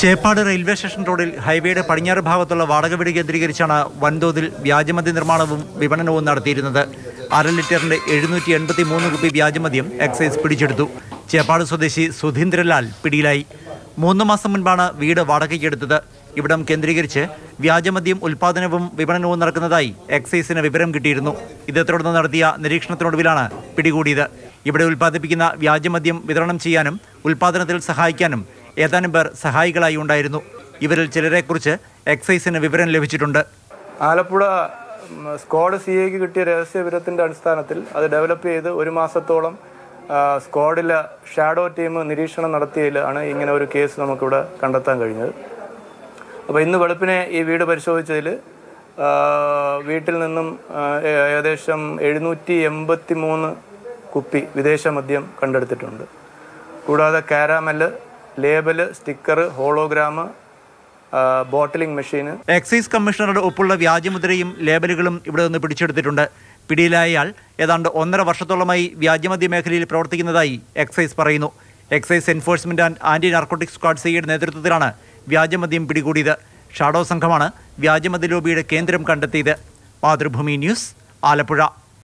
Cheppad railway station റോഡിൽ ഹൈവേയുടെ പടിഞ്ഞാറ് ഭാഗത്തുള്ള വാടക വീട് കേന്ദ്രീകരിച്ചാണ് വൻതോതിൽ വ്യാജമദ്യ നിർമ്മാണവും വിപണനവും നടത്തിയിരുന്നത്. അര ലിറ്ററിന്റെ എഴുന്നൂറ്റി എൺപത്തി മൂന്ന് കുപ്പി വ്യാജമദ്യം എക്സൈസ് പിടിച്ചെടുത്തു. ചേപ്പാട് സ്വദേശി സുധീന്ദ്രലാൽ പിടിയിലായി. മൂന്ന് മാസം മുൻപാണ് വീട് വാടകയ്ക്കെടുത്തത് ഇവിടം കേന്ദ്രീകരിച്ച് വ്യാജമദ്യം ഉൽപാദനവും വിപണനവും നടക്കുന്നതായി എക്സൈസിന് വിവരം കിട്ടിയിരുന്നു. ഇതേ തുടർന്ന് നടത്തിയ നിരീക്ഷണത്തിനൊടുവിലാണ് പിടികൂടിയത്. ഇവിടെ ഉൽപ്പാദിപ്പിക്കുന്ന വ്യാജമദ്യം വിതരണം ചെയ്യാനും ഉൽപാദനത്തിൽ സഹായിക്കാനും ഏതാനും പേർ സഹായികളായി ഉണ്ടായിരുന്നു. ഇവരിൽ ചിലരെക്കുറിച്ച് എക്സൈസിന് വിവരം ലഭിച്ചിട്ടുണ്ട്. ആലപ്പുഴ സ്ക്വാഡ് സി എക്ക് കിട്ടിയ രഹസ്യ വിവരത്തിന്റെ അടിസ്ഥാനത്തിൽ അത് ഡെവലപ്പ് ചെയ്ത് ഒരു മാസത്തോളം സ്ക്വാഡിലെ ഷാഡോ ടീം നിരീക്ഷണം നടത്തിയതിൽ ആണ് ഇങ്ങനെ ഒരു കേസ് നമുക്കിവിടെ കണ്ടെത്താൻ കഴിഞ്ഞത്. അപ്പോൾ ഇന്ന് വെളുപ്പിനെ ഈ വീട് പരിശോധിച്ചതിൽ വീട്ടിൽ നിന്നും ഏകദേശം എഴുന്നൂറ്റി എൺപത്തി മൂന്ന് കുപ്പി വിദേശ മദ്യം കണ്ടെടുത്തിട്ടുണ്ട്. കൂടാതെ caramel label sticker hologram bottling മെഷീന്. എക്സൈസ് കമ്മീഷണറുടെ ഒപ്പുള്ള വ്യാജമുദ്രയും ലേബലുകളും ഇവിടെ നിന്ന് പിടിച്ചെടുത്തിട്ടുണ്ട്. പിടിയിലായയാൾ ഏതാണ്ട് ഒന്നര വർഷത്തോളമായി വ്യാജമദ്യ മേഖലയിൽ പ്രവർത്തിക്കുന്നതായി എക്സൈസ് പറയുന്നു. Excise enforcement and anti narcotic squad സിയുടെ നേതൃത്വത്തിലാണ് വ്യാജമദ്യം പിടികൂടിയത്. ഷാഡോ സംഘമാണ് വ്യാജമദ്യ ലോബിയുടെ കേന്ദ്രം കണ്ടെത്തിയത്. മാതൃഭൂമി ന്യൂസ് ആലപ്പുഴ.